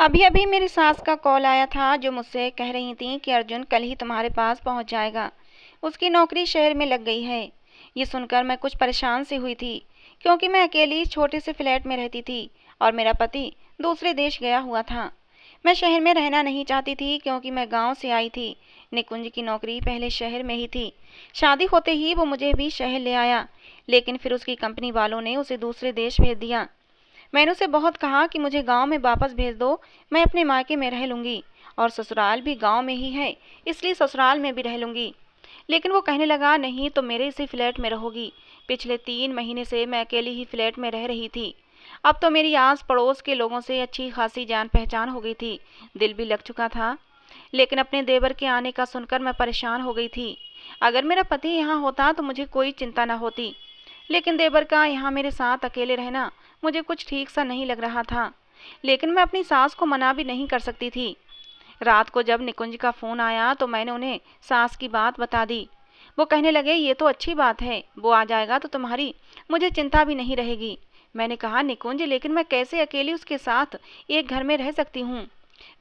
अभी अभी मेरी सास का कॉल आया था, जो मुझसे कह रही थी कि अर्जुन कल ही तुम्हारे पास पहुँच जाएगा। उसकी नौकरी शहर में लग गई है। ये सुनकर मैं कुछ परेशान सी हुई थी, क्योंकि मैं अकेली छोटे से फ्लैट में रहती थी और मेरा पति दूसरे देश गया हुआ था। मैं शहर में रहना नहीं चाहती थी, क्योंकि मैं गाँव से आई थी। निकुंज की नौकरी पहले शहर में ही थी। शादी होते ही वो मुझे भी शहर ले आया, लेकिन फिर उसकी कंपनी वालों ने उसे दूसरे देश भेज दिया। मैंने उसे बहुत कहा कि मुझे गाँव में वापस भेज दो, मैं अपने मायके में रह लूँगी। और ससुराल भी गाँव में ही है, इसलिए ससुराल में भी रह लूँगी। लेकिन वो कहने लगा, नहीं तो मेरे इसी फ्लैट में रहोगी। पिछले तीन महीने से मैं अकेली ही फ्लैट में रह रही थी। अब तो मेरी आस पड़ोस के लोगों से अच्छी खासी जान पहचान हो गई थी। दिल भी लग चुका था। लेकिन अपने देवर के आने का सुनकर मैं परेशान हो गई थी। अगर मेरा पति यहाँ होता तो मुझे कोई चिंता न होती। लेकिन देवर का यहाँ मेरे साथ अकेले रहना मुझे कुछ ठीक सा नहीं लग रहा था। लेकिन मैं अपनी सास को मना भी नहीं कर सकती थी। रात को जब निकुंज का फ़ोन आया तो मैंने उन्हें सास की बात बता दी। वो कहने लगे, ये तो अच्छी बात है, वो आ जाएगा तो तुम्हारी मुझे चिंता भी नहीं रहेगी। मैंने कहा, निकुंज, लेकिन मैं कैसे अकेली उसके साथ एक घर में रह सकती हूँ?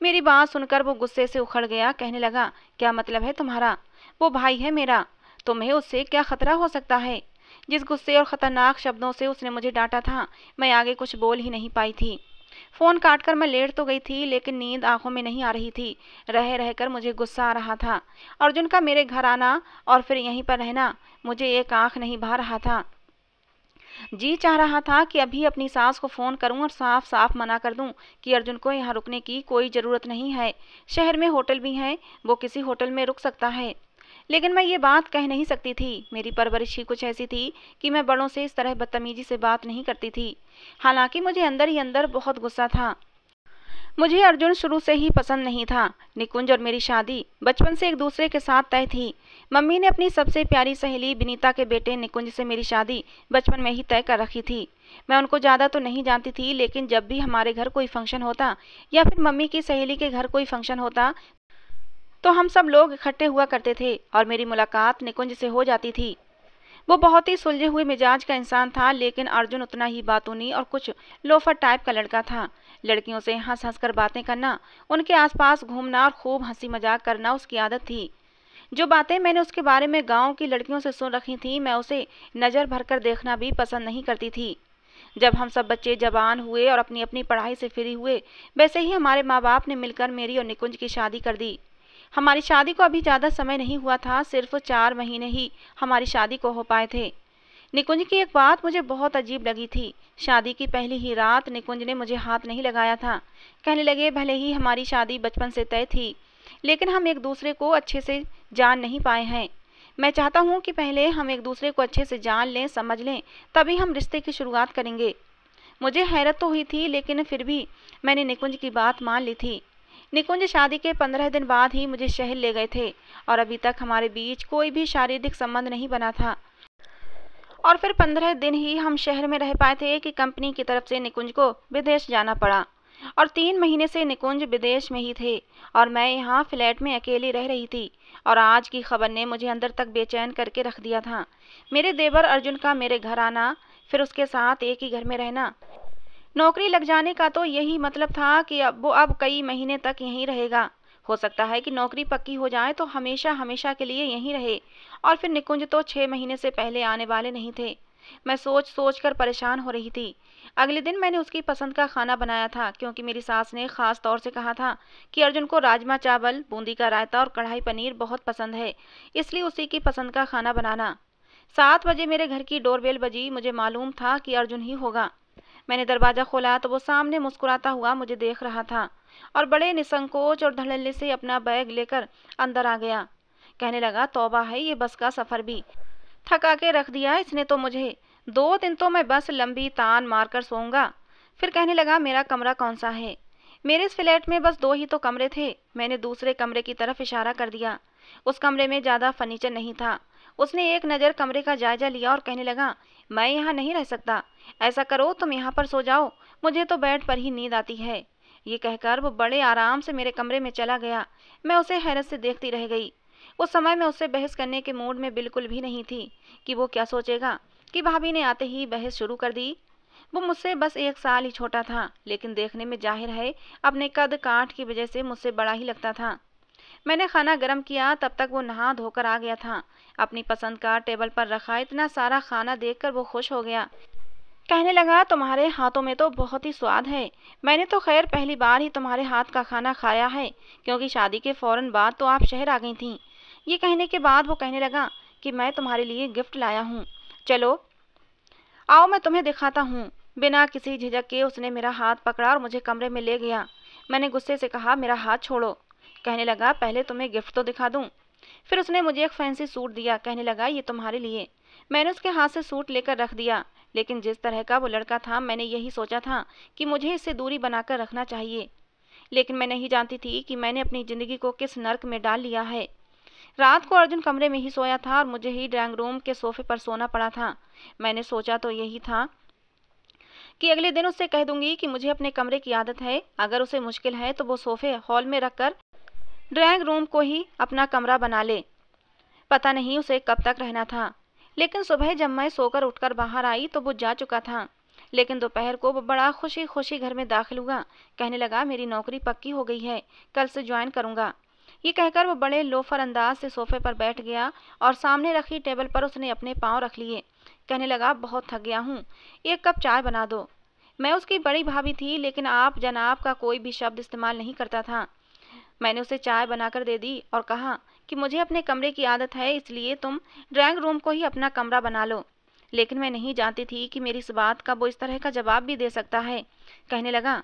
मेरी बात सुनकर वो गुस्से से उखड़ गया, कहने लगा, क्या मतलब है तुम्हारा? वो भाई है मेरा, तुम्हें उससे क्या खतरा हो सकता है? जिस गुस्से और ख़तरनाक शब्दों से उसने मुझे डांटा था, मैं आगे कुछ बोल ही नहीं पाई थी। फ़ोन काट कर मैं लेट तो गई थी, लेकिन नींद आँखों में नहीं आ रही थी। रह, रहकर मुझे गुस्सा आ रहा था। अर्जुन का मेरे घर आना और फिर यहीं पर रहना, मुझे एक आँख नहीं भा रहा था। जी चाह रहा था कि अभी अपनी सास को फ़ोन करूँ और साफ़ साफ़ मना कर दूँ कि अर्जुन को यहाँ रुकने की कोई ज़रूरत नहीं है। शहर में होटल भी हैं, वो किसी होटल में रुक सकता है। लेकिन मैं ये बात कह नहीं सकती थी। मेरी परवरिश ही कुछ ऐसी थी कि मैं बड़ों से इस तरह बदतमीजी से बात नहीं करती थी। हालाँकि मुझे अंदर ही अंदर बहुत गुस्सा था। मुझे अर्जुन शुरू से ही पसंद नहीं था। निकुंज और मेरी शादी बचपन से एक दूसरे के साथ तय थी। मम्मी ने अपनी सबसे प्यारी सहेली विनीता के बेटे निकुंज से मेरी शादी बचपन में ही तय कर रखी थी। मैं उनको ज़्यादा तो नहीं जानती थी, लेकिन जब भी हमारे घर कोई फ़ंक्शन होता या फिर मम्मी की सहेली के घर कोई फ़ंक्शन होता तो हम सब लोग इकट्ठे हुआ करते थे और मेरी मुलाकात निकुंज से हो जाती थी। वो बहुत ही सुलझे हुए मिजाज का इंसान था, लेकिन अर्जुन उतना ही बातूनी और कुछ लोफर टाइप का लड़का था। लड़कियों से हंस हंस कर बातें करना, उनके आसपास घूमना और खूब हँसी मज़ाक करना उसकी आदत थी। जो बातें मैंने उसके बारे में गाँव की लड़कियों से सुन रखी थी, मैं उसे नज़र भरकर देखना भी पसंद नहीं करती थी। जब हम सब बच्चे जवान हुए और अपनी अपनी पढ़ाई से फ्री हुए, वैसे ही हमारे माँ बाप ने मिलकर मेरी और निकुंज की शादी कर दी। हमारी शादी को अभी ज़्यादा समय नहीं हुआ था, सिर्फ़ चार महीने ही हमारी शादी को हो पाए थे। निकुंज की एक बात मुझे बहुत अजीब लगी थी। शादी की पहली ही रात निकुंज ने मुझे हाथ नहीं लगाया था। कहने लगे, भले ही हमारी शादी बचपन से तय थी, लेकिन हम एक दूसरे को अच्छे से जान नहीं पाए हैं। मैं चाहता हूँ कि पहले हम एक दूसरे को अच्छे से जान लें, समझ लें, तभी हम रिश्ते की शुरुआत करेंगे। मुझे हैरत तो हुई थी, लेकिन फिर भी मैंने निकुंज की बात मान ली थी। निकुंज शादी के पंद्रह दिन बाद ही मुझे शहर ले गए थे, और अभी तक हमारे बीच कोई भी शारीरिक संबंध नहीं बना था। और फिर पंद्रह दिन ही हम शहर में रह पाए थे कि कंपनी की तरफ़ से निकुंज को विदेश जाना पड़ा। और तीन महीने से निकुंज विदेश में ही थे, और मैं यहाँ फ्लैट में अकेली रह रही थी, और आज की खबर ने मुझे अंदर तक बेचैन करके रख दिया था। मेरे देवर अर्जुन का मेरे घर आना, फिर उसके साथ एक ही घर में रहना नौकरी लग जाने का तो यही मतलब था कि अब वो अब कई महीने तक यहीं रहेगा। हो सकता है कि नौकरी पक्की हो जाए तो हमेशा हमेशा के लिए यहीं रहे और फिर निकुंज तो छः महीने से पहले आने वाले नहीं थे। मैं सोच सोच कर परेशान हो रही थी। अगले दिन मैंने उसकी पसंद का खाना बनाया था क्योंकि मेरी सास ने ख़ास तौर से कहा था कि अर्जुन को राजमा चावल, बूंदी का रायता और कढ़ाई पनीर बहुत पसंद है, इसलिए उसी की पसंद का खाना बनाना। सात बजे मेरे घर की डोरबेल बजी। मुझे मालूम था कि अर्जुन ही होगा। मैंने दरवाज़ा खोला तो वो सामने मुस्कुराता हुआ मुझे देख रहा था और बड़े निसंकोच और धड़ल्ले से अपना बैग लेकर अंदर आ गया। कहने लगा, तौबा है ये बस का सफ़र भी। थका के रख दिया इसने तो मुझे। दो दिन तो मैं बस लंबी तान मारकर सोऊँगा। फिर कहने लगा, मेरा कमरा कौन सा है? मेरे इस फ्लैट में बस दो ही तो कमरे थे। मैंने दूसरे कमरे की तरफ़ इशारा कर दिया। उस कमरे में ज़्यादा फर्नीचर नहीं था। उसने एक नज़र कमरे का जायजा लिया और कहने लगा मैं यहाँ नहीं रह सकता। ऐसा करो, तुम यहाँ पर सो जाओ। मुझे तो बेड पर ही नींद आती है। ये कहकर वो बड़े आराम से मेरे कमरे में चला गया। मैं उसे हैरत से देखती रह गई। उस समय मैं उससे बहस करने के मूड में बिल्कुल भी नहीं थी कि वो क्या सोचेगा, कि भाभी ने आते ही बहस शुरू कर दी। वो मुझसे बस एक साल ही छोटा था, लेकिन देखने में ज़ाहिर है, अपने कद काठ की वजह से मुझसे बड़ा ही लगता था। मैंने खाना गर्म किया, तब तक वो नहा धोकर आ गया था। अपनी पसंद का टेबल पर रखा इतना सारा खाना देखकर वो खुश हो गया। कहने लगा, तुम्हारे हाथों में तो बहुत ही स्वाद है। मैंने तो खैर पहली बार ही तुम्हारे हाथ का खाना खाया है, क्योंकि शादी के फ़ौरन बाद तो आप शहर आ गई थीं। ये कहने के बाद वो कहने लगा कि, मैं तुम्हारे लिए गिफ्ट लाया हूँ। चलो, आओ मैं तुम्हें दिखाता हूँ। बिना किसी झिझक के उसने मेरा हाथ पकड़ा और मुझे कमरे में ले गया। मैंने गुस्से से कहा, मेरा हाथ छोड़ो। कहने लगा, पहले तुम्हें गिफ्ट तो दिखा दूँ? फिर उसने मुझे एक फैंसी सूट दिया, कहने लगा, ये तुम्हारे लिए। मैंने उसके हाथ से सूट लेकर रख दिया, लेकिन जिस तरह का वो लड़का था, मैंने यही सोचा था कि मुझे इससे दूरी बनाकर रखना चाहिए। लेकिन मैं नहीं जानती थी कि मैंने अपनी ज़िंदगी को किस नर्क में डाल लिया है। रात को अर्जुन कमरे में ही सोया था और मुझे ही ड्राइंग रूम के सोफे पर सोना पड़ा था। मैंने सोचा तो यही था कि अगले दिन उससे कह दूँगी कि मुझे अपने कमरे की आदत है, अगर उसे मुश्किल है तो वो सोफे हॉल में रखकर ड्राइंग रूम को ही अपना कमरा बना ले। पता नहीं उसे कब तक रहना था, लेकिन सुबह जब मैं सोकर उठकर बाहर आई तो वो जा चुका था। लेकिन दोपहर को वो बड़ा खुशी खुशी घर में दाखिल हुआ, कहने लगा, मेरी नौकरी पक्की हो गई है, कल से ज्वाइन करूँगा। ये कहकर वो बड़े लोफर अंदाज से सोफे पर बैठ गया और सामने रखी टेबल पर उसने अपने पाँव रख लिए। कहने लगा, बहुत थक गया हूँ, एक कप चाय बना दो। मैं उसकी बड़ी भाभी थी, लेकिन आप जनाब का कोई भी शब्द इस्तेमाल नहीं करता था। मैंने उसे चाय बनाकर दे दी और कहा कि मुझे अपने कमरे की आदत है, इसलिए तुम ड्राइंग रूम को ही अपना कमरा बना लो। लेकिन मैं नहीं जानती थी कि मेरी इस बात का वो इस तरह का जवाब भी दे सकता है। कहने लगा,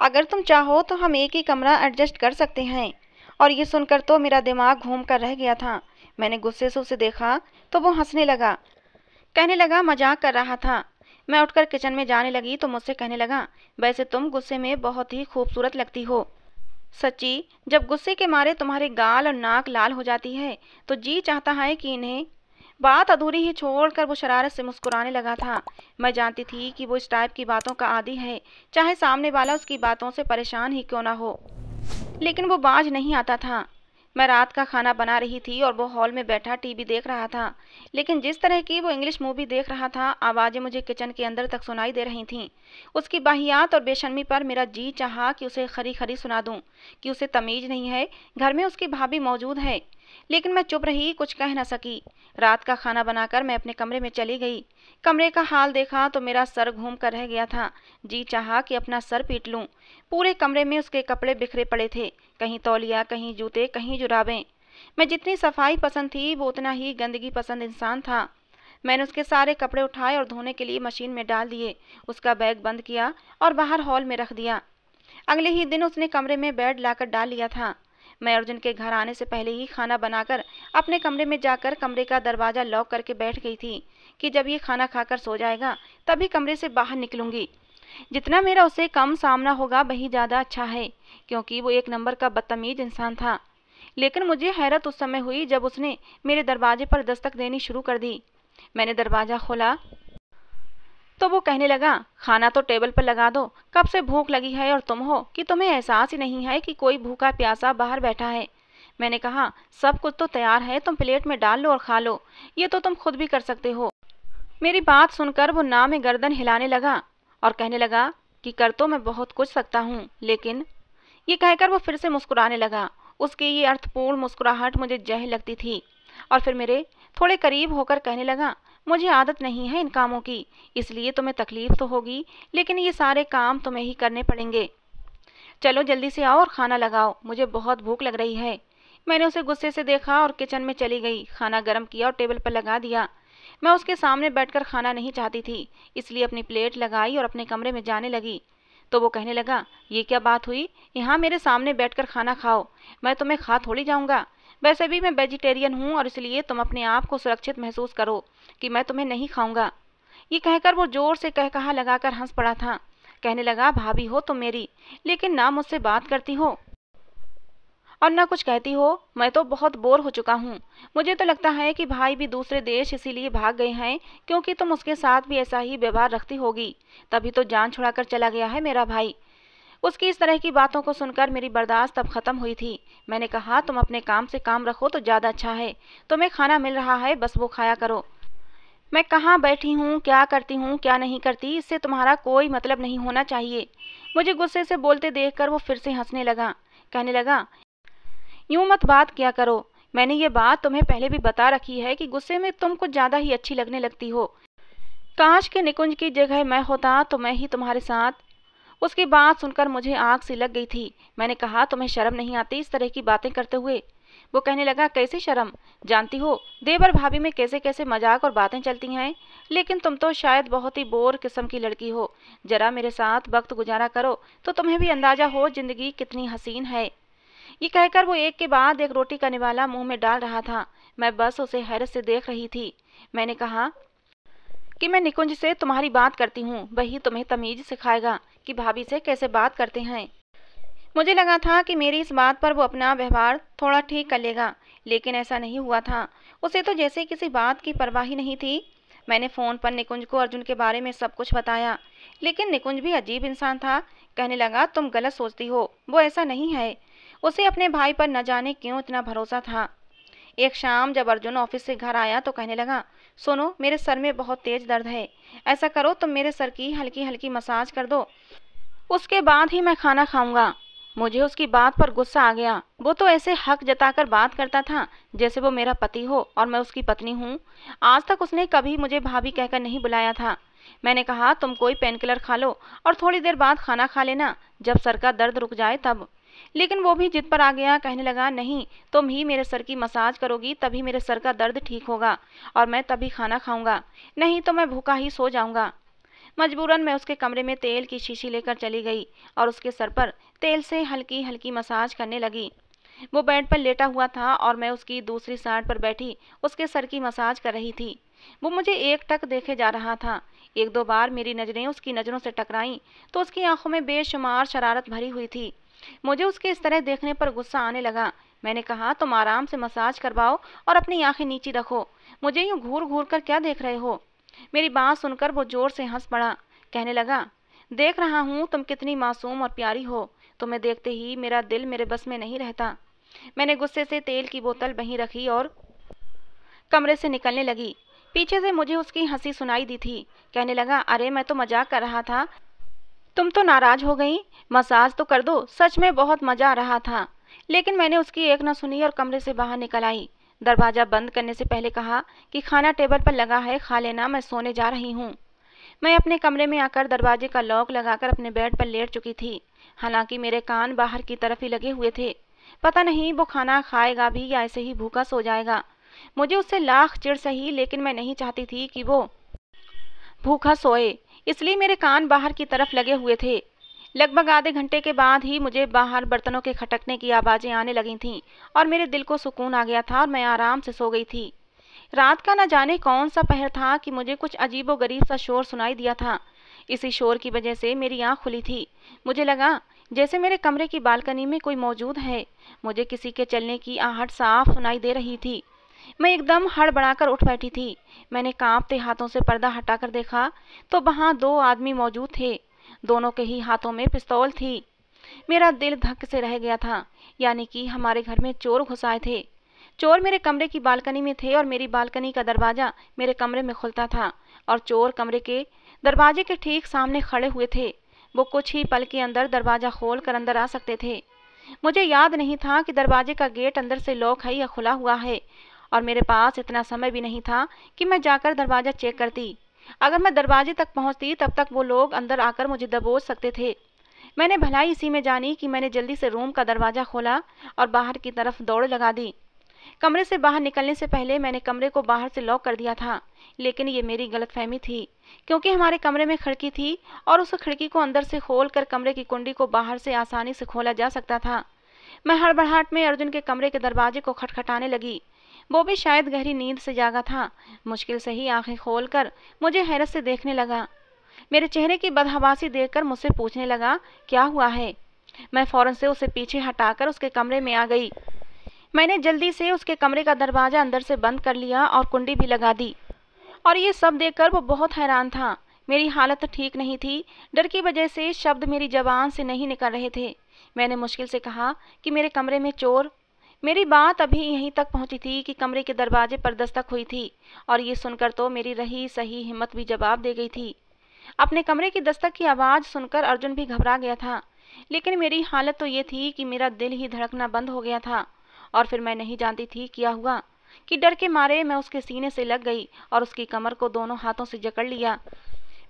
अगर तुम चाहो तो हम एक ही कमरा एडजस्ट कर सकते हैं। और ये सुनकर तो मेरा दिमाग घूम कर रह गया था। मैंने गुस्से से उसे देखा तो वो हंसने लगा। कहने लगा, मज़ाक कर रहा था। मैं उठकर किचन में जाने लगी तो मुझसे कहने लगा, वैसे तुम गुस्से में बहुत ही खूबसूरत लगती हो। सच्ची, जब गुस्से के मारे तुम्हारे गाल और नाक लाल हो जाती है तो जी चाहता है कि इन्हें, बात अधूरी ही छोड़कर वो शरारत से मुस्कुराने लगा था। मैं जानती थी कि वो इस टाइप की बातों का आदि है, चाहे सामने वाला उसकी बातों से परेशान ही क्यों ना हो। लेकिन वो बाज नहीं आता था। मैं रात का खाना बना रही थी और वो हॉल में बैठा टीवी देख रहा था। लेकिन जिस तरह की वो इंग्लिश मूवी देख रहा था, आवाज़ें मुझे किचन के अंदर तक सुनाई दे रही थीं। उसकी बाहियात और बेशर्मी पर मेरा जी चाहा कि उसे खरी खरी सुना दूँ, कि उसे तमीज़ नहीं है। घर में उसकी भाभी मौजूद है। लेकिन मैं चुप रही, कुछ कह न सकी। रात का खाना बनाकर मैं अपने कमरे में चली गई। कमरे का हाल देखा तो मेरा सर घूम कर रह गया था। जी चाहा कि अपना सर पीट लूँ। पूरे कमरे में उसके कपड़े बिखरे पड़े थे। कहीं तौलिया, कहीं जूते, कहीं जुराबें। मैं जितनी सफ़ाई पसंद थी, वो उतना ही गंदगी पसंद इंसान था। मैंने उसके सारे कपड़े उठाए और धोने के लिए मशीन में डाल दिए। उसका बैग बंद किया और बाहर हॉल में रख दिया। अगले ही दिन उसने कमरे में बेड लाकर डाल लिया था। मैं अर्जुन के घर आने से पहले ही खाना बनाकर अपने कमरे में जाकर कमरे का दरवाज़ा लॉक करके बैठ गई थी कि जब ये खाना खाकर सो जाएगा, तभी कमरे से बाहर निकलूँगी। जितना मेरा उसे कम सामना होगा, वही ज़्यादा अच्छा है, क्योंकि वो एक नंबर का बदतमीज इंसान था। लेकिन मुझे हैरत उस समय हुई जब उसने मेरे दरवाजे पर दस्तक देनी शुरू कर दी। मैंने दरवाज़ा खोला तो वो कहने लगा, खाना तो टेबल पर लगा दो। कब से भूख लगी है और तुम हो कि तुम्हें एहसास ही नहीं है कि कोई भूखा प्यासा बाहर बैठा है? मैंने कहा, सब कुछ तो तैयार है, तुम प्लेट में डाल लो और खा लो। ये तो तुम खुद भी कर सकते हो। मेरी बात सुनकर वो ना में गर्दन हिलाने लगा और कहने लगा कि कर तो मैं बहुत कुछ सकता हूँ, लेकिन ये कहकर वो फिर से मुस्कुराने लगा। उसकी ये अर्थपूर्ण मुस्कुराहट मुझे जह लगती थी और फिर मेरे थोड़े करीब होकर कहने लगा मुझे आदत नहीं है इन कामों की, इसलिए तुम्हें तकलीफ़ तो होगी, लेकिन ये सारे काम तुम्हें ही करने पड़ेंगे। चलो जल्दी से आओ और खाना लगाओ, मुझे बहुत भूख लग रही है। मैंने उसे गुस्से से देखा और किचन में चली गई, खाना गर्म किया और टेबल पर लगा दिया। मैं उसके सामने बैठकर खाना नहीं चाहती थी, इसलिए अपनी प्लेट लगाई और अपने कमरे में जाने लगी। तो वो कहने लगा, ये क्या बात हुई? यहाँ मेरे सामने बैठकर खाना खाओ, मैं तुम्हें खा थोड़ी जाऊँगा। वैसे भी मैं वेजिटेरियन हूँ और इसलिए तुम अपने आप को सुरक्षित महसूस करो कि मैं तुम्हें नहीं खाऊँगा। ये कहकर वो ज़ोर से कह कहा लगाकर हंस पड़ा था। कहने लगा, भाभी हो तुम मेरी, लेकिन ना मुझसे बात करती हो और ना कुछ कहती हो। मैं तो बहुत बोर हो चुका हूँ। मुझे तो लगता है कि भाई भी दूसरे देश इसीलिए भाग गए हैं क्योंकि तुम उसके साथ भी ऐसा ही व्यवहार रखती होगी। तभी तो जान छुड़ाकर चला गया है मेरा भाई। उसकी इस तरह की बातों को सुनकर मेरी बर्दाश्त अब ख़त्म हुई थी। मैंने कहा, तुम अपने काम से काम रखो तो ज़्यादा अच्छा है। तुम्हें खाना मिल रहा है, बस वो खाया करो। मैं कहाँ बैठी हूँ, क्या करती हूँ, क्या नहीं करती, इससे तुम्हारा कोई मतलब नहीं होना चाहिए। मुझे गुस्से से बोलते देखकर वो फिर से हंसने लगा। कहने लगा, यूँ मत बात क्या करो। मैंने ये बात तुम्हें पहले भी बता रखी है कि गुस्से में तुम कुछ ज़्यादा ही अच्छी लगने लगती हो। काश के निकुंज की जगह मैं होता तो मैं ही तुम्हारे साथ उसकी बात सुनकर मुझे आग सी लग गई थी। मैंने कहा, तुम्हें शर्म नहीं आती इस तरह की बातें करते हुए? वो कहने लगा, कैसे शर्म? जानती हो, देवर भाभी में कैसे कैसे मज़ाक और बातें चलती हैं, लेकिन तुम तो शायद बहुत ही बोर किस्म की लड़की हो। जरा मेरे साथ वक्त गुजारा करो तो तुम्हें भी अंदाज़ा हो ज़िंदगी कितनी हसीन है। ये कहकर वो एक के बाद एक रोटी का निवाला मुँह में डाल रहा था। मैं बस उसे हैरत से देख रही थी। मैंने कहा कि मैं निकुंज से तुम्हारी बात करती हूँ, वही तुम्हें तमीज सिखाएगा। कि भाभी से कैसे बात करते हैं? मुझे लगा था कि मेरी इस बात पर वो अपना व्यवहार थोड़ा ठीक कर लेगा, लेकिन ऐसा नहीं हुआ था। उसे तो जैसे किसी बात की परवाह ही नहीं थी। मैंने फ़ोन पर निकुंज को अर्जुन के बारे में सब कुछ बताया, लेकिन निकुंज भी अजीब इंसान था। कहने लगा, तुम गलत सोचती हो, वो ऐसा नहीं है। उसे अपने भाई पर न जाने क्यों इतना भरोसा था? एक शाम जब अर्जुन ऑफ़िस से घर आया तो कहने लगा सुनो, मेरे सर में बहुत तेज दर्द है। ऐसा करो, तुम मेरे सर की हल्की हल्की मसाज कर दो। उसके बाद ही मैं खाना खाऊँगा। मुझे उसकी बात पर गुस्सा आ गया। वो तो ऐसे हक जताकर बात करता था, जैसे वो मेरा पति हो और मैं उसकी पत्नी हूँ। आज तक उसने कभी मुझे भाभी कहकर नहीं बुलाया था। मैंने कहा, तुम कोई पेन किलर खा लो और थोड़ी देर बाद खाना खा लेना। जब सर का दर्द रुक जाए तब। लेकिन वो भी जिद पर आ गया, कहने लगा, नहीं, तुम ही मेरे सर की मसाज करोगी, तभी मेरे सर का दर्द ठीक होगा और मैं तभी खाना खाऊँगा। नहीं तो मैं भूखा ही सो जाऊँगा। मजबूरन मैं उसके कमरे में तेल की शीशी लेकर चली गई और उसके सर पर तेल से हल्की हल्की मसाज करने लगी। वो बेड पर लेटा हुआ था और मैं उसकी दूसरी साइड पर बैठी उसके सर की मसाज कर रही थी। वो मुझे एक टक देखे जा रहा था। एक दो बार मेरी नज़रें उसकी नज़रों से टकराईं तो उसकी आँखों में बेशुमार शरारत भरी हुई थी। मुझे उसके इस तरह देखने पर गुस्सा आने लगा। मैंने कहा, तुम आराम से मसाज करवाओ और अपनी आँखें नीची रखो। मुझे यूँ घूर घूर कर क्या देख रहे हो? मेरी बात सुनकर वो ज़ोर से हंस पड़ा। कहने लगा, देख रहा हूँ तुम कितनी मासूम और प्यारी हो। तुम्हें देखते ही मेरा दिल मेरे बस में नहीं रहता मैंने गुस्से से तेल की बोतल वहीं रखी और कमरे से निकलने लगी। पीछे से मुझे उसकी हँसी सुनाई दी थी। कहने लगा, अरे, मैं तो मज़ाक कर रहा था। तुम तो नाराज़ हो गई। मसाज तो कर दो, सच में बहुत मज़ा आ रहा था। लेकिन मैंने उसकी एक न सुनी और कमरे से बाहर निकल आई। दरवाज़ा बंद करने से पहले कहा कि खाना टेबल पर लगा है, खा लेना, मैं सोने जा रही हूँ। मैं अपने कमरे में आकर दरवाजे का लॉक लगाकर अपने बेड पर लेट चुकी थी। हालाँकि मेरे कान बाहर की तरफ़ ही लगे हुए थे। पता नहीं वो खाना खाएगा भी या ऐसे ही भूखा सो जाएगा। मुझे उससे लाख चिड़ सही, लेकिन मैं नहीं चाहती थी कि वो भूखा सोए। इसलिए मेरे कान बाहर की तरफ़ लगे हुए थे। लगभग आधे घंटे के बाद ही मुझे बाहर बर्तनों के खटकने की आवाज़ें आने लगी थीं और मेरे दिल को सुकून आ गया था और मैं आराम से सो गई थी। रात का न जाने कौन सा पहर था कि मुझे कुछ अजीब गरीब सा शोर सुनाई दिया था। इसी शोर की वजह से मेरी आँख खुली थी। मुझे लगा, जैसे मेरे कमरे की बालकनी में कोई मौजूद है, मुझे किसी के चलने की आहट साफ़ सुनाई दे रही थी। मैं एकदम हड़बड़ाकर उठ बैठी थी। मैंने कांपते हाथों से पर्दा हटाकर देखा तो वहाँ दो आदमी मौजूद थे। दोनों के ही हाथों में पिस्तौल थी। मेरा दिल धक से रह गया था, यानी कि हमारे घर में चोर घुस आए थे। चोर मेरे कमरे की बालकनी में थे और मेरी बालकनी का दरवाज़ा मेरे कमरे में खुलता था और चोर कमरे के दरवाजे के ठीक सामने खड़े हुए थे। वो कुछ ही पल के अंदर दरवाज़ा खोल कर अंदर आ सकते थे। मुझे याद नहीं था कि दरवाजे का गेट अंदर से लॉक है या खुला हुआ है। और मेरे पास इतना समय भी नहीं था कि मैं जाकर दरवाज़ा चेक करती। अगर मैं दरवाजे तक पहुँचती, तब तक वो लोग अंदर आकर मुझे दबोच सकते थे। मैंने भलाई इसी में जानी कि मैंने जल्दी से रूम का दरवाज़ा खोला और बाहर की तरफ़ दौड़ लगा दी। कमरे से बाहर निकलने से पहले मैंने कमरे को बाहर से लॉक कर दिया था, लेकिन ये मेरी गलतफहमी थी, क्योंकि हमारे कमरे में खिड़की थी और उस खिड़की को अंदर से खोल कर कमरे की कुंडी को बाहर से आसानी से खोला जा सकता था। मैं हड़बड़ाहट में अर्जुन के कमरे के दरवाजे को खटखटाने लगी वो भी शायद गहरी नींद से जागा था। मुश्किल से ही आँखें खोलकर मुझे हैरत से देखने लगा। मेरे चेहरे की बदहवासी देखकर मुझसे पूछने लगा, क्या हुआ है? मैं फ़ौरन से उसे पीछे हटाकर उसके कमरे में आ गई। मैंने जल्दी से उसके कमरे का दरवाज़ा अंदर से बंद कर लिया और कुंडी भी लगा दी। और ये सब देखकर वो बहुत हैरान था। मेरी हालत ठीक नहीं थी। डर की वजह से शब्द मेरी जबान से नहीं निकल रहे थे। मैंने मुश्किल से कहा कि मेरे कमरे में चोर मेरी बात अभी यहीं तक पहुँची थी कि कमरे के दरवाजे पर दस्तक हुई थी, और ये सुनकर तो मेरी रही सही हिम्मत भी जवाब दे गई थी। अपने कमरे की दस्तक की आवाज़ सुनकर अर्जुन भी घबरा गया था, लेकिन मेरी हालत तो ये थी कि मेरा दिल ही धड़कना बंद हो गया था, और फिर मैं नहीं जानती थी क्या हुआ, कि डर के मारे मैं उसके सीने से लग गई और उसकी कमर को दोनों हाथों से जकड़ लिया।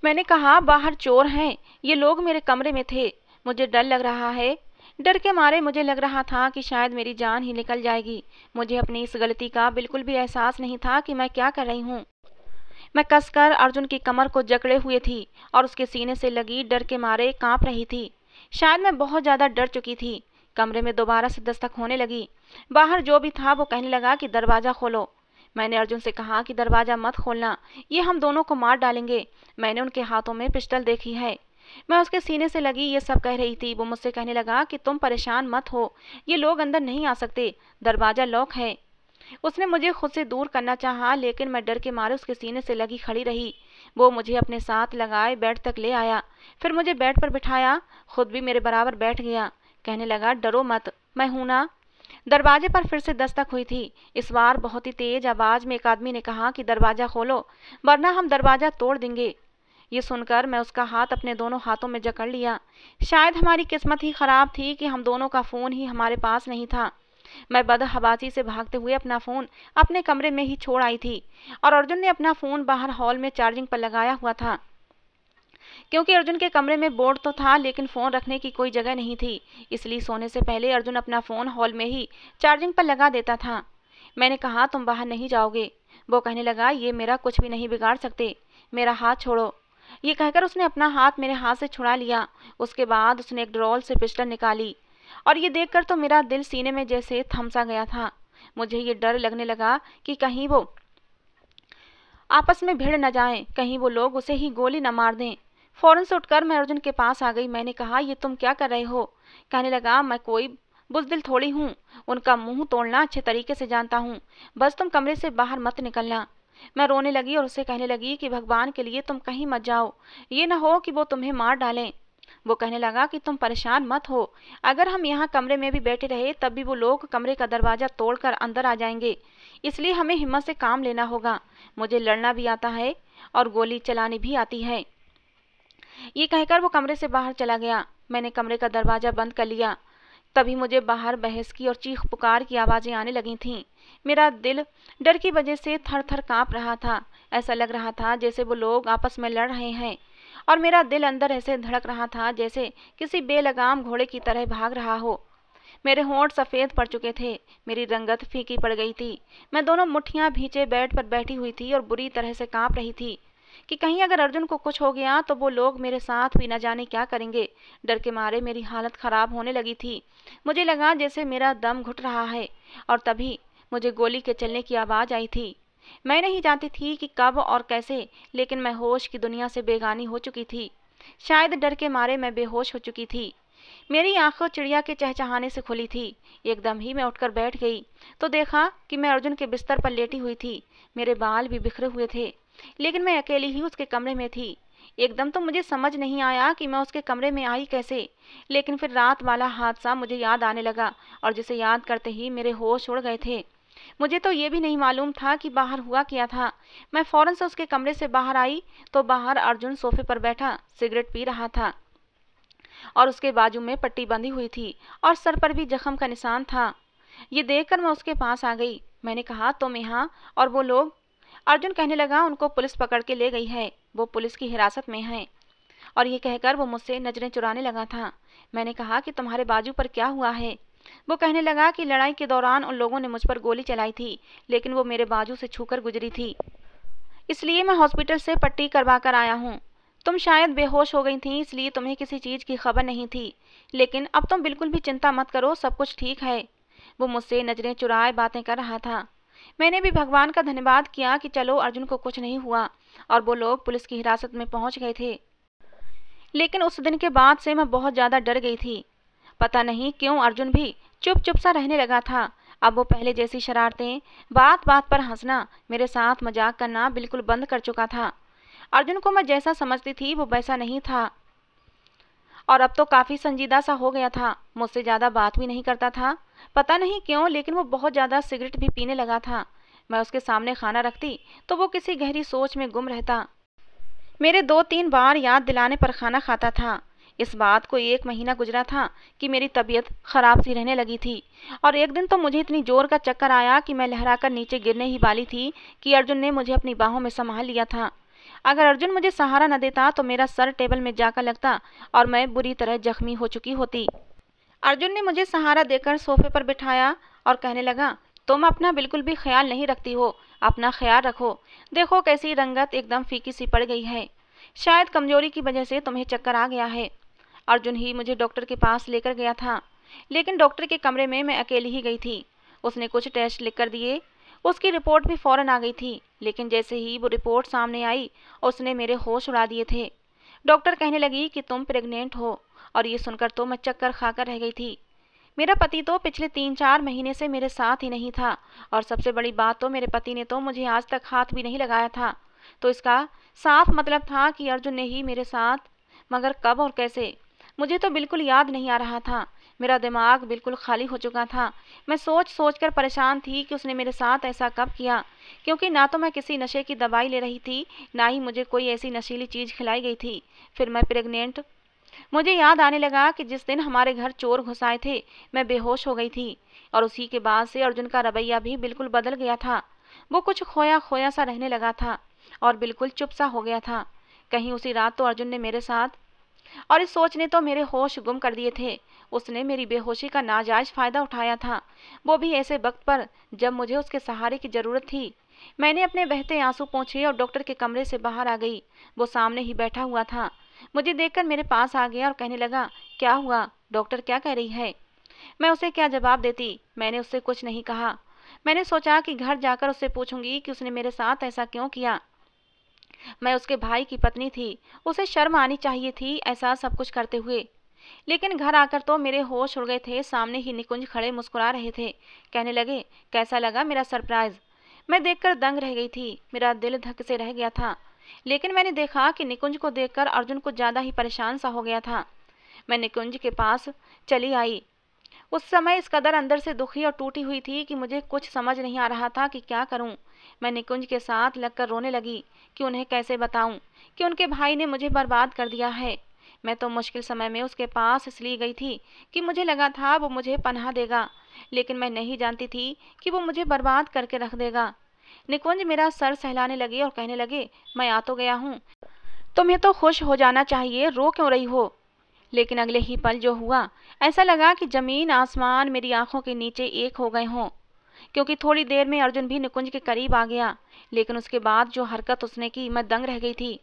मैंने कहा, बाहर चोर हैं, ये लोग मेरे कमरे में थे, मुझे डर लग रहा है डर के मारे मुझे लग रहा था कि शायद मेरी जान ही निकल जाएगी। मुझे अपनी इस गलती का बिल्कुल भी एहसास नहीं था कि मैं क्या कर रही हूँ। मैं कसकर अर्जुन की कमर को जकड़े हुए थी और उसके सीने से लगी डर के मारे काँप रही थी। शायद मैं बहुत ज़्यादा डर चुकी थी। कमरे में दोबारा से दस्तक होने लगी। बाहर जो भी था वो कहने लगा कि दरवाज़ा खोलो। मैंने अर्जुन से कहा कि दरवाज़ा मत खोलना। ये हम दोनों को मार डालेंगे। मैंने उनके हाथों में पिस्टल देखी है। मैं उसके सीने से लगी, ये सब कह रही थी। वो मुझसे कहने लगा कि तुम परेशान मत हो। ये लोग अंदर नहीं आ सकते। दरवाज़ा लॉक है। उसने मुझे खुद से दूर करना चाहा, लेकिन मैं डर के मारे उसके सीने से लगी खड़ी रही। वो मुझे अपने साथ लगाए बेड तक ले आया। फिर मुझे बेड पर बिठाया। खुद भी मेरे बराबर बैठ गया। कहने लगा, डरो मत। मैं हूँ ना? दरवाजे पर फिर से दस्तक हुई थी। इस बार बहुत ही तेज आवाज़ में एक आदमी ने कहा कि, दरवाज़ा खोलो, वरना हम दरवाज़ा तोड़ देंगे। ये सुनकर मैं उसका हाथ अपने दोनों हाथों में जकड़ लिया। शायद हमारी किस्मत ही खराब थी कि हम दोनों का फ़ोन ही हमारे पास नहीं था। मैं बदहवासी से भागते हुए अपना फ़ोन अपने कमरे में ही छोड़ आई थी और अर्जुन ने अपना फ़ोन बाहर हॉल में चार्जिंग पर लगाया हुआ था। क्योंकि अर्जुन के कमरे में बोर्ड तो था, लेकिन फ़ोन रखने की कोई जगह नहीं थी, इसलिए सोने से पहले अर्जुन अपना फ़ोन हॉल में ही चार्जिंग पर लगा देता था। मैंने कहा, तुम बाहर नहीं जाओगे। वो कहने लगा, ये मेरा कुछ भी नहीं बिगाड़ सकते। मेरा हाथ छोड़ो। ये कहकर उसने अपना हाथ मेरे हाथ से छुड़ा लिया। उसके बाद उसने एक ड्रॉल से पिस्टल निकाली। और ये देखकर तो मेरा दिल सीने में जैसे थमसा गया था। मुझे ये डर लगने लगा कि कहीं वो आपस में भिड़ न जाएँ, कहीं वो लोग उसे ही गोली न मार दें। फ़ौरन से उठकर मैं अर्जुन के पास आ गई। मैंने कहा ये तुम क्या कर रहे हो? कहने लगा मैं कोई बुजदिल थोड़ी हूँ। उनका मुँह तोड़ना अच्छे तरीके से जानता हूँ। बस तुम कमरे से बाहर मत निकलना। मैं रोने लगी और उसे कहने लगी कि भगवान के लिए तुम कहीं मत जाओ। ये न हो कि वो तुम्हें मार डालें। वो कहने लगा कि तुम परेशान मत हो। अगर हम यहाँ कमरे में भी बैठे रहे, तब भी वो लोग कमरे का दरवाज़ा तोड़कर अंदर आ जाएँगे। इसलिए हमें हिम्मत से काम लेना होगा। मुझे लड़ना भी आता है और गोली चलानी भी आती है। ये कहकर वो कमरे से बाहर चला गया। मैंने कमरे का दरवाज़ा बंद कर लिया। तभी मुझे बाहर बहस की और चीख पुकार की आवाज़ें आने लगी थीं। मेरा दिल डर की वजह से थर थर काँप रहा था। ऐसा लग रहा था जैसे वो लोग आपस में लड़ रहे हैं और मेरा दिल अंदर ऐसे धड़क रहा था जैसे किसी बेलगाम घोड़े की तरह भाग रहा हो। मेरे होंठ सफ़ेद पड़ चुके थे। मेरी रंगत फीकी पड़ गई थी। मैं दोनों मुठ्ठियाँ भींचे बेड पर बैठी हुई थी और बुरी तरह से काँप रही थी। कि कहीं अगर अर्जुन को कुछ हो गया तो वो लोग मेरे साथ भी न जाने क्या करेंगे। डर के मारे मेरी हालत ख़राब होने लगी थी। मुझे लगा जैसे मेरा दम घुट रहा है और तभी मुझे गोली के चलने की आवाज़ आई थी। मैं नहीं जानती थी कि कब और कैसे, लेकिन मैं होश की दुनिया से बेगानी हो चुकी थी। शायद डर के मारे मैं बेहोश हो चुकी थी। मेरी आँखों चिड़िया के चहचहाने से खुली थी। एकदम ही मैं उठकर बैठ गई। तो देखा कि मैं अर्जुन के बिस्तर पर लेटी हुई थी। मेरे बाल भी बिखरे हुए थे। लेकिन मैं अकेली ही उसके कमरे में थी। एकदम तो मुझे समझ नहीं आया कि मैं उसके कमरे में आई कैसे। लेकिन फिर रात वाला हादसा मुझे याद आने लगा और जिसे याद करते ही मेरे होश उड़ गए थे। मुझे तो ये भी नहीं मालूम था कि बाहर हुआ क्या था। मैं फ़ौरन से उसके कमरे से बाहर आई तो बाहर अर्जुन सोफे पर बैठा, सिगरेट पी रहा था और उसके बाजू में पट्टी बंधी हुई थी और सर पर भी जख्म का निशान था। ये देखकर मैं उसके पास आ गई। मैंने कहा, तुम यहाँ? और वो लोग अर्जुन कहने लगा, उनको पुलिस पकड़ के ले गई है। वो पुलिस की हिरासत में है। और ये कहकर वो मुझसे नज़रें चुराने लगा था। मैंने कहा कि तुम्हारे बाजू पर क्या हुआ है? वो कहने लगा कि लड़ाई के दौरान उन लोगों ने मुझ पर गोली चलाई थी, लेकिन वो मेरे बाजू से छूकर गुजरी थी। इसलिए मैं हॉस्पिटल से पट्टी करवा कर आया हूँ। तुम शायद बेहोश हो गई थी, इसलिए तुम्हें किसी चीज़ की खबर नहीं थी। लेकिन अब तुम बिल्कुल भी चिंता मत करो, सब कुछ ठीक है। वो मुझसे नज़रें चुराए बातें कर रहा था। मैंने भी भगवान का धन्यवाद किया कि चलो अर्जुन को कुछ नहीं हुआ और वो लोग पुलिस की हिरासत में पहुँच गए थे। लेकिन उस दिन के बाद से मैं बहुत ज़्यादा डर गई थी। पता नहीं क्यों अर्जुन भी चुप चुप सा रहने लगा था। अब वो पहले जैसी शरारतें बात बात पर हंसना, मेरे साथ मज़ाक करना बिल्कुल बंद कर चुका था। अर्जुन को मैं जैसा समझती थी वो वैसा नहीं था। और अब तो काफ़ी संजीदा सा हो गया था। मुझसे ज़्यादा बात भी नहीं करता था। पता नहीं क्यों, लेकिन वो बहुत ज़्यादा सिगरेट भी पीने लगा था। मैं उसके सामने खाना रखती तो वो किसी गहरी सोच में गुम रहता। मेरे दो तीन बार याद दिलाने पर खाना खाता था। इस बात को एक महीना गुजरा था कि मेरी तबीयत ख़राब सी रहने लगी थी। और एक दिन तो मुझे इतनी ज़ोर का चक्कर आया कि मैं लहराकर नीचे गिरने ही वाली थी कि अर्जुन ने मुझे अपनी बाहों में संभाल लिया था। अगर अर्जुन मुझे सहारा न देता तो मेरा सर टेबल में जाकर लगता और मैं बुरी तरह जख्मी हो चुकी होती। अर्जुन ने मुझे सहारा देकर सोफे पर बिठाया और कहने लगा, तुम अपना बिल्कुल भी ख्याल नहीं रखती हो। अपना ख्याल रखो। देखो कैसी रंगत एकदम फीकी सी पड़ गई है। शायद कमज़ोरी की वजह से तुम्हें चक्कर आ गया है अर्जुन ही मुझे डॉक्टर के पास लेकर गया था, लेकिन डॉक्टर के कमरे में मैं अकेली ही गई थी। उसने कुछ टेस्ट लिख कर दिए उसकी रिपोर्ट भी फ़ौरन आ गई थी, लेकिन जैसे ही वो रिपोर्ट सामने आई, उसने मेरे होश उड़ा दिए थे। डॉक्टर कहने लगी कि तुम प्रेग्नेंट हो, और ये सुनकर तो मैं चक्कर खाकर रह गई थी। मेरा पति तो पिछले तीन चार महीने से मेरे साथ ही नहीं था, और सबसे बड़ी बात तो मेरे पति ने तो मुझे आज तक हाथ भी नहीं लगाया था। तो इसका साफ़ मतलब था कि अर्जुन ने ही मेरे साथ, मगर कब और कैसे, मुझे तो बिल्कुल याद नहीं आ रहा था। मेरा दिमाग बिल्कुल खाली हो चुका था। मैं सोच सोच कर परेशान थी कि उसने मेरे साथ ऐसा कब किया। क्योंकि ना तो मैं किसी नशे की दवाई ले रही थी, ना ही मुझे कोई ऐसी नशीली चीज़ खिलाई गई थी। फिर मैं प्रेग्नेंट। मुझे याद आने लगा कि जिस दिन हमारे घर चोर घुस आए थे, मैं बेहोश हो गई थी। और उसी के बाद से अर्जुन का रवैया भी बिल्कुल बदल गया था। वो कुछ खोया खोया सा रहने लगा था और बिल्कुल चुप सा हो गया था। कहीं उसी रात तो अर्जुन ने मेरे साथ और इस सोच ने तो मेरे होश गुम कर दिए थे। उसने मेरी बेहोशी का नाजायज फ़ायदा उठाया था। वो भी ऐसे वक्त पर जब मुझे उसके सहारे की ज़रूरत थी। मैंने अपने बहते आँसू पहुँचे और डॉक्टर के कमरे से बाहर आ गई। वो सामने ही बैठा हुआ था। मुझे देखकर मेरे पास आ गया और कहने लगा, क्या हुआ? डॉक्टर क्या कह रही है? मैं उसे क्या जवाब देती? मैंने उससे कुछ नहीं कहा। मैंने सोचा कि घर जाकर उससे पूछूँगी कि उसने मेरे साथ ऐसा क्यों किया। मैं उसके भाई की पत्नी थी, उसे शर्म आनी चाहिए थी ऐसा सब कुछ करते हुए। लेकिन घर आकर तो मेरे होश उड़ गए थे, सामने ही निकुंज खड़े मुस्कुरा रहे थे। कहने लगे, कैसा लगा मेरा सरप्राइज़? मैं देखकर दंग रह गई थी, मेरा दिल धक से रह गया था। लेकिन मैंने देखा कि निकुंज को देखकर अर्जुन कुछ ज़्यादा ही परेशान सा हो गया था। मैं निकुंज के पास चली आई। उस समय इस कदर अंदर से दुखी और टूटी हुई थी कि मुझे कुछ समझ नहीं आ रहा था कि क्या करूँ। मैं निकुंज के साथ लगकर रोने लगी कि उन्हें कैसे बताऊँ कि उनके भाई ने मुझे बर्बाद कर दिया है। मैं तो मुश्किल समय में उसके पास इसलिए गई थी कि मुझे लगा था वो मुझे पनाह देगा, लेकिन मैं नहीं जानती थी कि वो मुझे बर्बाद करके रख देगा। निकुंज मेरा सर सहलाने लगे और कहने लगे, मैं आ तो गया हूँ। तुम्हें तो खुश हो जाना चाहिए, रो क्यों रही हो? लेकिन अगले ही पल जो हुआ, ऐसा लगा कि ज़मीन आसमान मेरी आँखों के नीचे एक हो गए हों। क्योंकि थोड़ी देर में अर्जुन भी निकुंज के करीब आ गया। लेकिन उसके बाद जो हरकत उसने की, मैं दंग रह गई थी।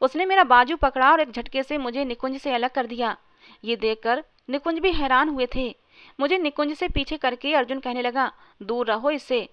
उसने मेरा बाजू पकड़ा और एक झटके से मुझे निकुंज से अलग कर दिया। ये देखकर निकुंज भी हैरान हुए थे। मुझे निकुंज से पीछे करके अर्जुन कहने लगा, दूर रहो इससे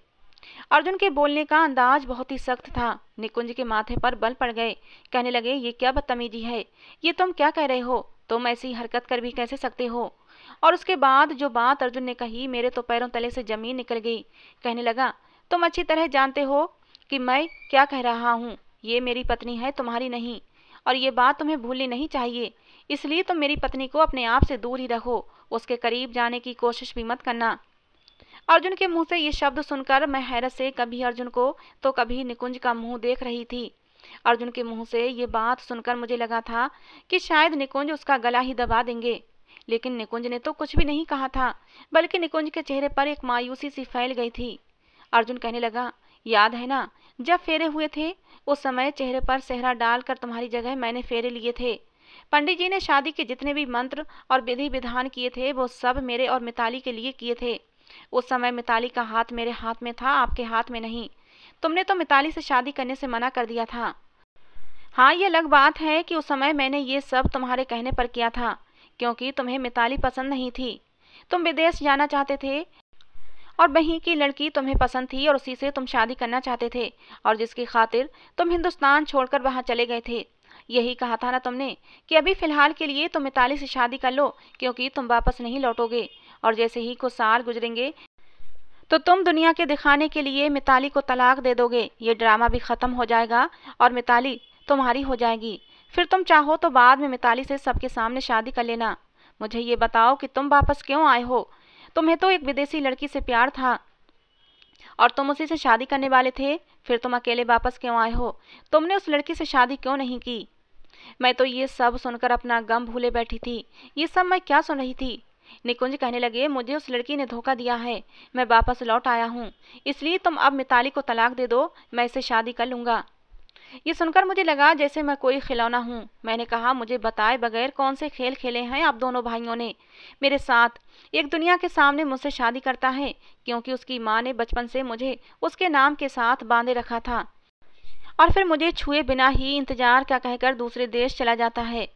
अर्जुन के बोलने का अंदाज बहुत ही सख्त था। निकुंज के माथे पर बल पड़ गए। कहने लगे, ये क्या बदतमीजी है? ये तुम क्या कह रहे हो? तुम ऐसी हरकत कर भी कैसे सकते हो? और उसके बाद जो बात अर्जुन ने कही, मेरे तो पैरों तले से ज़मीन निकल गई। कहने लगा, तुम अच्छी तरह जानते हो कि मैं क्या कह रहा हूँ। ये मेरी पत्नी है, तुम्हारी नहीं। और ये बात तुम्हें भूलनी नहीं चाहिए। इसलिए तुम मेरी पत्नी को अपने आप से दूर ही रखो। उसके करीब जाने की कोशिश भी मत करना। अर्जुन के मुँह से ये शब्द सुनकर मैं हैरत से कभी अर्जुन को तो कभी निकुंज का मुँह देख रही थी। अर्जुन के मुँह से ये बात सुनकर मुझे लगा था कि शायद निकुंज उसका गला ही दबा देंगे। लेकिन निकुंज ने तो कुछ भी नहीं कहा था, बल्कि निकुंज के चेहरे पर एक मायूसी सी फैल गई थी। अर्जुन कहने लगा, याद है ना, जब फेरे हुए थे, उस समय चेहरे पर सेहरा डालकर तुम्हारी जगह मैंने फेरे लिए थे। पंडित जी ने शादी के जितने भी मंत्र और विधि विधान किए थे, वो सब मेरे और मिताली के लिए किए थे। उस समय मिताली का हाथ मेरे हाथ में था, आपके हाथ में नहीं। तुमने तो मिताली से शादी करने से मना कर दिया था। हाँ ये अलग बात है कि उस समय मैंने ये सब तुम्हारे कहने पर किया था। क्योंकि तुम्हें मिताली पसंद नहीं थी। तुम विदेश जाना चाहते थे और वहीं की लड़की तुम्हें पसंद थी और उसी से तुम शादी करना चाहते थे और जिसकी खातिर तुम हिंदुस्तान छोड़कर वहाँ चले गए थे। यही कहा था ना तुमने कि अभी फ़िलहाल के लिए तुम मिताली से शादी कर लो, क्योंकि तुम वापस नहीं लौटोगे और जैसे ही कुछ साल गुजरेंगे तो तुम दुनिया के दिखाने के लिए मिताली को तलाक दे दोगे। ये ड्रामा भी ख़त्म हो जाएगा और मिताली तुम्हारी हो जाएगी। फिर तुम चाहो तो बाद में मिताली से सबके सामने शादी कर लेना। मुझे ये बताओ कि तुम वापस क्यों आए हो? तुम्हें तो एक विदेशी लड़की से प्यार था। और तुम उसी से शादी करने वाले थे, फिर तुम अकेले वापस क्यों आए हो? तुमने उस लड़की से शादी क्यों नहीं की? मैं तो ये सब सुनकर अपना गम भूले बैठी थी। ये सब मैं क्या सुन रही थी? निकुंज कहने लगे, मुझे उस लड़की ने धोखा दिया है। मैं वापस लौट आया हूँ। इसलिए तुम अब मिताली को तलाक दे दो। मैं इसे शादी कर लूँगा। ये सुनकर मुझे लगा जैसे मैं कोई खिलौना हूँ। मैंने कहा, मुझे बताए बगैर कौन से खेल खेले हैं आप दोनों भाइयों ने? मेरे साथ, एक दुनिया के सामने मुझसे शादी करता है, क्योंकि उसकी माँ ने बचपन से मुझे उसके नाम के साथ बांधे रखा था। और फिर मुझे छुए बिना ही इंतज़ार क्या कहकर दूसरे देश चला जाता है।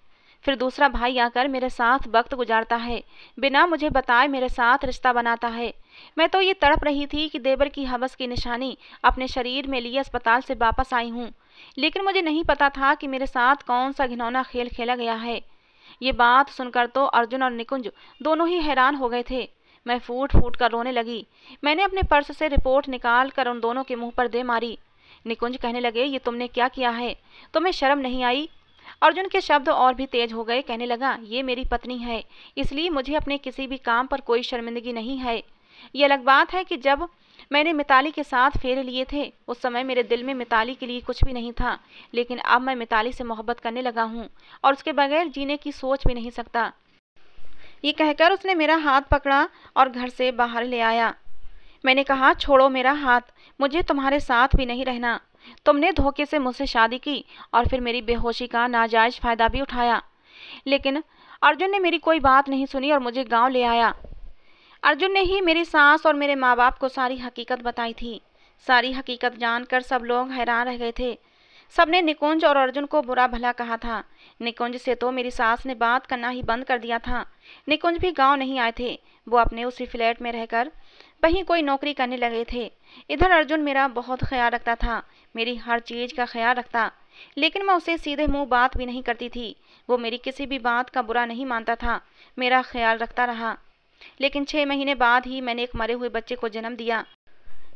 फिर दूसरा भाई आकर मेरे साथ वक्त गुजारता है, बिना मुझे बताए मेरे साथ रिश्ता बनाता है। मैं तो ये तड़प रही थी कि देवर की हवस की निशानी अपने शरीर में लिए अस्पताल से वापस आई हूँ। लेकिन मुझे नहीं पता था कि मेरे साथ कौन सा घिनौना खेल खेला गया है। ये बात सुनकर तो अर्जुन और निकुंज दोनों ही हैरान हो गए थे। मैं फूट फूट कर रोने लगी। मैंने अपने पर्स से रिपोर्ट निकाल कर उन दोनों के मुँह पर दे मारी। निकुंज कहने लगे, ये तुमने क्या किया है? तुम्हें शर्म नहीं आई? अर्जुन के शब्द और भी तेज हो गए। कहने लगा, ये मेरी पत्नी है, इसलिए मुझे अपने किसी भी काम पर कोई शर्मिंदगी नहीं है। ये अलग बात है कि जब मैंने मिताली के साथ फेरे लिए थे। उस समय मेरे दिल में मिताली के लिए कुछ भी नहीं था, लेकिन अब मैं मिताली से मोहब्बत करने लगा हूँ और उसके बगैर जीने की सोच भी नहीं सकता। ये कहकर उसने मेरा हाथ पकड़ा और घर से बाहर ले आया। मैंने कहा, छोड़ो मेरा हाथ, मुझे तुम्हारे साथ भी नहीं रहना। तुमने धोखे से मुझसे शादी की और फिर मेरी बेहोशी का नाजायज फ़ायदा भी उठाया। लेकिन अर्जुन ने मेरी कोई बात नहीं सुनी और मुझे गाँव ले आया। अर्जुन ने ही मेरी सास और मेरे माँ बाप को सारी हकीकत बताई थी। सारी हकीकत जानकर सब लोग हैरान रह गए थे। सबने निकुंज और अर्जुन को बुरा भला कहा था। निकुंज से तो मेरी सास ने बात करना ही बंद कर दिया था। निकुंज भी गाँव नहीं आए थे। वो अपने उसी फ्लैट में रहकर वहीं कोई नौकरी करने लगे थे। इधर अर्जुन मेरा बहुत ख्याल रखता था। मेरी हर चीज़ का ख्याल रखता। लेकिन मैं उसे सीधे मुँह बात भी नहीं करती थी। वो मेरी किसी भी बात का बुरा नहीं मानता था। मेरा ख्याल रखता रहा। लेकिन छः महीने बाद ही मैंने एक मरे हुए बच्चे को जन्म दिया।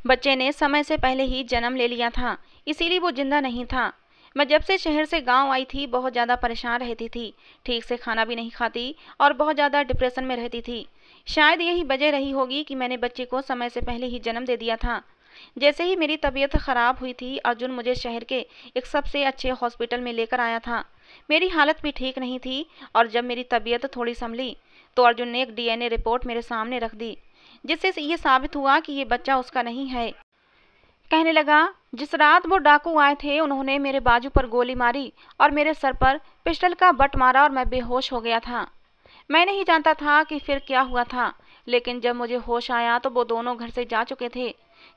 बच्चे ने समय से पहले ही जन्म ले लिया था, इसीलिए वो ज़िंदा नहीं था। मैं जब से शहर से गाँव आई थी, बहुत ज़्यादा परेशान रहती थी। ठीक से खाना भी नहीं खाती और बहुत ज़्यादा डिप्रेशन में रहती थी। शायद यही वजह रही होगी कि मैंने बच्चे को समय से पहले ही जन्म दे दिया था। जैसे ही मेरी तबीयत ख़राब हुई थी, अर्जुन मुझे शहर के एक सबसे अच्छे हॉस्पिटल में लेकर आया था। मेरी हालत भी ठीक नहीं थी और जब मेरी तबीयत थोड़ी संभली तो अर्जुन ने एक डीएनए रिपोर्ट मेरे सामने रख दी, जिससे ये साबित हुआ कि ये बच्चा उसका नहीं है। कहने लगा, जिस रात वो डाकू आए थे, उन्होंने मेरे बाजू पर गोली मारी और मेरे सर पर पिस्टल का बट मारा और मैं बेहोश हो गया था। मैं नहीं जानता था कि फिर क्या हुआ था, लेकिन जब मुझे होश आया तो वो दोनों घर से जा चुके थे।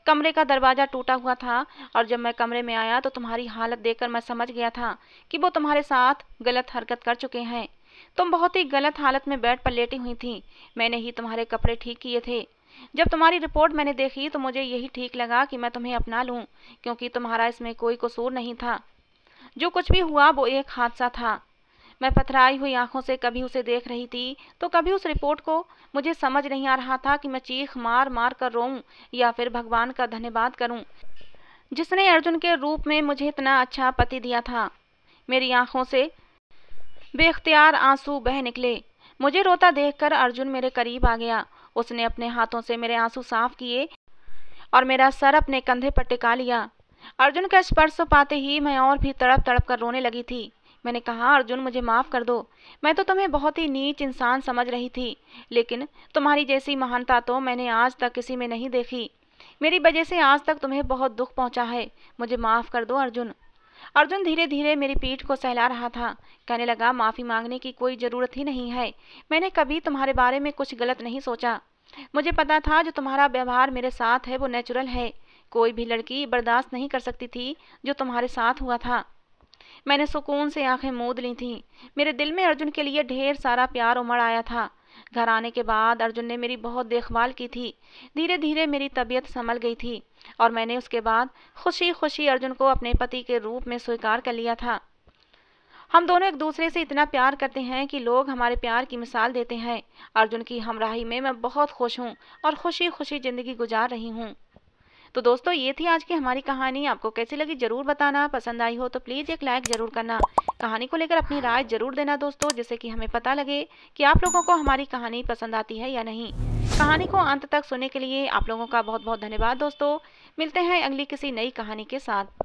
कमरे का दरवाज़ा टूटा हुआ था और जब मैं कमरे में आया तो तुम्हारी हालत देखकर मैं समझ गया था कि वो तुम्हारे साथ गलत हरकत कर चुके हैं। तुम बहुत ही गलत हालत में बेड पर लेटी हुई थी। मैंने ही तुम्हारे कपड़े ठीक किए थे। जब तुम्हारी रिपोर्ट मैंने देखी तो मुझे यही ठीक लगा कि मैं तुम्हें अपना लूँ, क्योंकि तुम्हारा इसमें कोई कसूर नहीं था। जो कुछ भी हुआ, वो एक हादसा था। मैं पथराई हुई आँखों से कभी उसे देख रही थी तो कभी उस रिपोर्ट को मुझे समझ नहीं आ रहा था कि मैं चीख मार मार कर रोऊं, या फिर भगवान का धन्यवाद करूँ। जिसने अर्जुन के रूप में मुझे इतना अच्छा पति दिया था, मेरी आँखों से बेख्तियार आँसू बह निकले। मुझे रोता देखकर अर्जुन मेरे करीब आ गया। उसने अपने हाथों से मेरे आँसू साफ़ किए और मेरा सर अपने कंधे पर टिका लिया। अर्जुन का स्पर्श पाते ही मैं और भी तड़प तड़प कर रोने लगी थी। मैंने कहा, अर्जुन, मुझे माफ़ कर दो। मैं तो तुम्हें बहुत ही नीच इंसान समझ रही थी, लेकिन तुम्हारी जैसी महानता तो मैंने आज तक किसी में नहीं देखी। मेरी वजह से आज तक तुम्हें बहुत दुख पहुँचा है। मुझे माफ़ कर दो, अर्जुन। अर्जुन धीरे धीरे मेरी पीठ को सहला रहा था। कहने लगा, माफ़ी मांगने की कोई ज़रूरत ही नहीं है। मैंने कभी तुम्हारे बारे में कुछ गलत नहीं सोचा। मुझे पता था जो तुम्हारा व्यवहार मेरे साथ है, वो नेचुरल है। कोई भी लड़की बर्दाश्त नहीं कर सकती थी, जो तुम्हारे साथ हुआ था। मैंने सुकून से आँखें मूद ली थीं। मेरे दिल में अर्जुन के लिए ढेर सारा प्यार उमड़ आया था। घर आने के बाद अर्जुन ने मेरी बहुत देखभाल की थी। धीरे धीरे मेरी तबीयत संभल गई थी और मैंने उसके बाद खुशी खुशी अर्जुन को अपने पति के रूप में स्वीकार कर लिया था। हम दोनों एक दूसरे से इतना प्यार करते हैं कि लोग हमारे प्यार की मिसाल देते हैं। अर्जुन की हमराही में मैं बहुत खुश हूँ और खुशी खुशी ज़िंदगी गुजार रही हूँ। तो दोस्तों, ये थी आज की हमारी कहानी। आपको कैसी लगी ज़रूर बताना। पसंद आई हो तो प्लीज़ एक लाइक ज़रूर करना। कहानी को लेकर अपनी राय ज़रूर देना दोस्तों, जिससे कि हमें पता लगे कि आप लोगों को हमारी कहानी पसंद आती है या नहीं। कहानी को अंत तक सुनने के लिए आप लोगों का बहुत बहुत धन्यवाद दोस्तों। मिलते हैं अगली किसी नई कहानी के साथ।